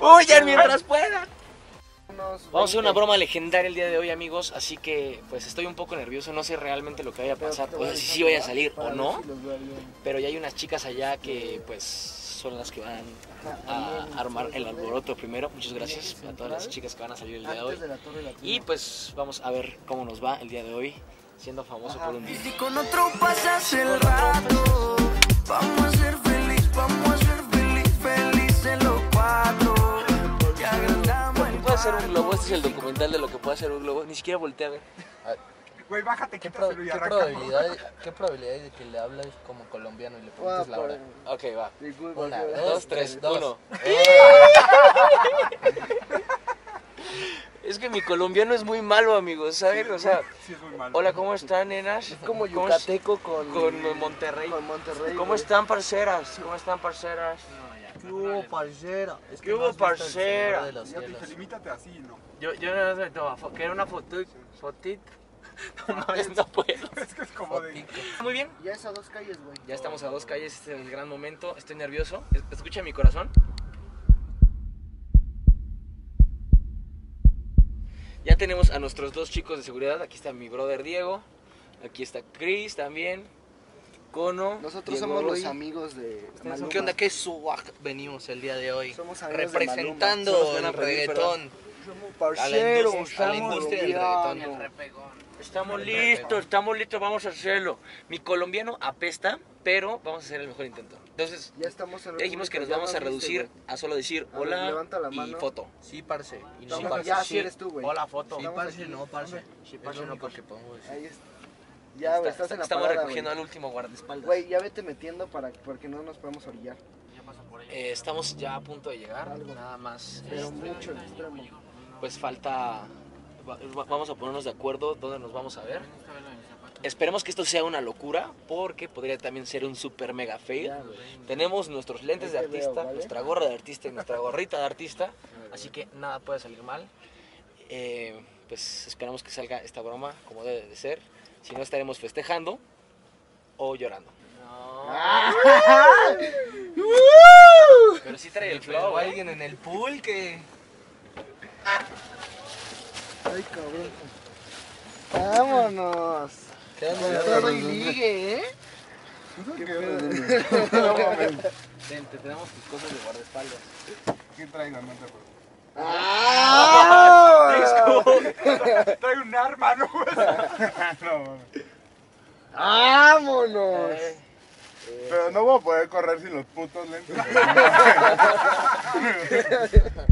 Huyan mientras puedan. Vamos a hacer una 20. broma legendaria el día de hoy, amigos. Así que, pues estoy un poco nervioso. No sé realmente lo que vaya a pasar. O sea, si sí vaya a salir o no. Pero ya hay unas chicas allá que, pues, son las que van a armar el alboroto primero. Muchas gracias a todas las chicas que van a salir el día de hoy. Y pues, vamos a ver cómo nos va el día de hoy, siendo famoso por un día. Si con otro pasas el rato, vamos a ser feliz, vamos a ser ser un globo? Este es el documental de lo que puede ser un globo. Ni siquiera volteé a ver. Güey, bájate, ¿Qué, pro- qué probabilidad, ¿Qué probabilidad hay de que le hables como colombiano y le preguntes la hora? Ok, va. Una, Dos, tres, dos. uno. Es que mi colombiano es muy malo, amigos, ¿saben? O sea, Sí, es muy malo. hola, ¿cómo están, nenas? Es como ¿Cómo es- yucateco con, Con Monterrey. con Monterrey. ¿Cómo güey. están, parceras? ¿Cómo están, parceras? ¿Qué hubo, parcera? Es ¿Qué hubo, parcera? De Cielos. dije, limítate así, ¿no? Yo, yo no me tomaba foto. ¿Qué era una foto? ¿Fotito? No mames, no puedo. Es que es como de... Muy bien. Ya es a dos calles, güey. Ya estamos a dos calles, este es el gran momento. Estoy nervioso. Es- Escucha mi corazón. Ya tenemos a nuestros dos chicos de seguridad. Aquí está mi brother Diego. Aquí está Chris también. Cono. Nosotros Diego somos los amigos de Maluma. ¿Qué onda? ¿Qué swag venimos el día de hoy? Somos amigos de Representando Maluma. Somos el reggaetón. Somos parceros, a la estamos industria del reggaetón. Estamos listos, estamos listos, vamos a hacerlo. Mi colombiano apesta, pero vamos a hacer el mejor intento. Entonces, Ya estamos en ya dijimos que nos vamos a viste, reducir güey. a solo decir A ver, hola la y foto. Sí, parce. Y no, Sí, parce. ya, así eres tú, güey. Hola, foto. Sí, parce, no, parce. Sí, parce, no, único parce. que podemos decir. Ahí está. Ya, güey, Está- estás en la estamos parada, recogiendo güey. al último guardaespaldas. Güey, ya vete metiendo para porque no nos podemos orillar. Eh, estamos ya a punto de llegar, Algo. nada más. Pero este, mucho extremo. Pues falta. va- va- Vamos a ponernos de acuerdo dónde nos vamos a ver. Esperemos que esto sea una locura, porque podría también ser un super mega fail. Ya. Tenemos nuestros lentes de Ahí veo, artista, ¿vale? nuestra gorra de artista y nuestra gorrita de artista, así que nada puede salir mal. Eh, pues esperamos que salga esta broma como debe de ser. Si no, estaremos festejando o llorando. Pero sí trae el flow, ¿eh? alguien en el pool que... Ay, cabrón. Vámonos. ¿Qué todo y ligue, ¿eh? ¿Qué pedo? No. Ten, te tenemos tus cosas de guardaespaldas. ¿Qué traigo? No te acuerdo. ¡Ah! Trae un arma, ¿no? no. ¡Vámonos! Eh, Pero no voy a poder correr sin los putos lentes.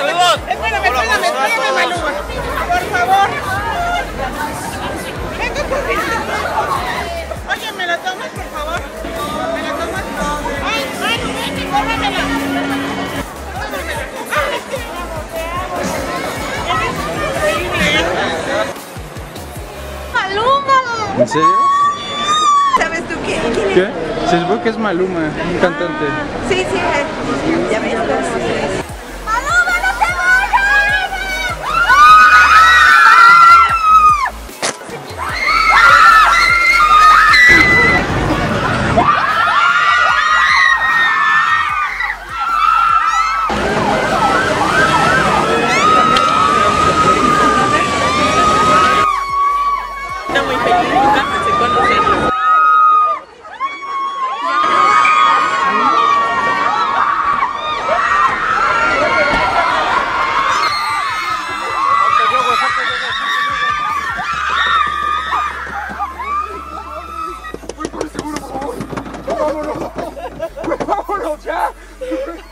Espérame, espérame, espérame, Maluma. Por favor. Venga conmigo. Oye, ¿me la tomas, por favor? ¿Me la tomas? Ay. Ay, te amo, te amo. Eres increíble. Maluma. ¿En serio? ¿Sabes tú quién? quién es? ¿Qué? Se supone que es Maluma, un cantante. Sí, sí. Ya ves cómo es. Yeah.